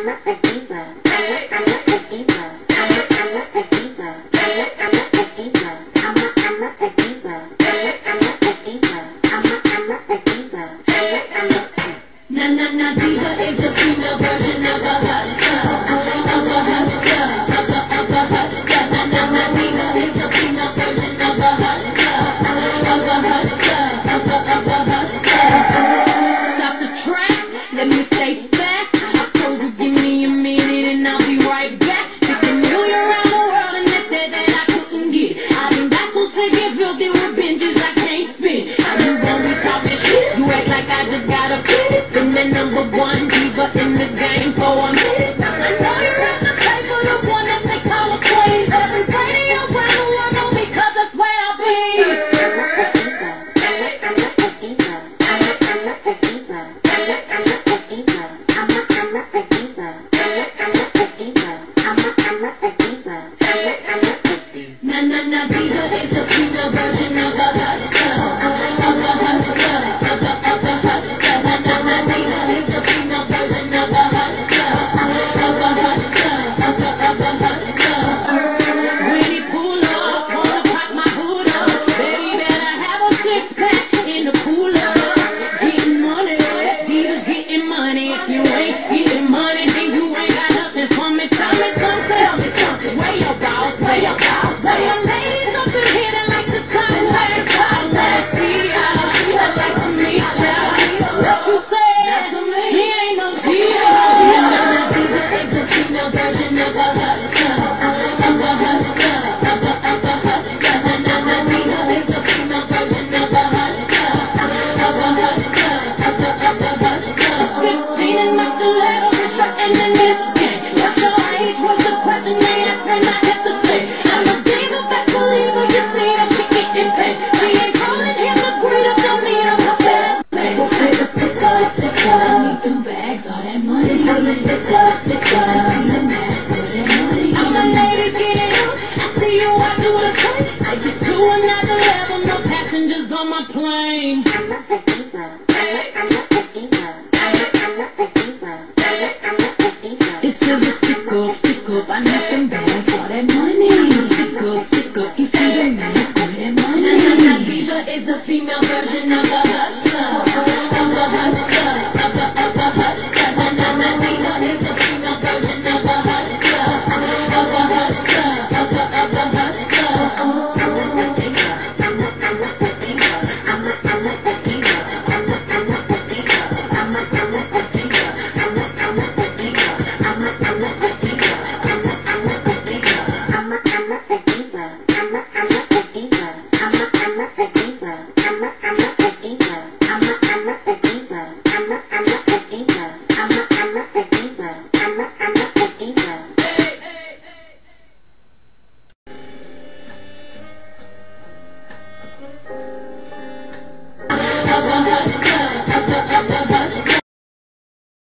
Stop the track, let me stay like I just got a fit. Been the number one diva in this game for a minute. I know you read the paper, the one that they call a queen. Every radio the world know me 'cause that's where I be. Na na na diva is a female version of a hustler, of a hustler, And my stilettos and strutting in this game. What's your age? Was the question they asked when I hit the stage. I'm a diva, best believer. You see that she getting paid. She ain't calling him the greatest. Don't need him her best pay. Stick up, stick up, stick up. I need them bags, all that money. I'm a stick up, stick up. I see the mask, all that money. I'm a ladies get it up. I see you, I do the same. Take it to another level. No passengers on my plane. This is a stick up, stick up. I need them bags, all that money. Stick up, stick up. You see the mask, all that money. Na, diva is a female version of a I want her to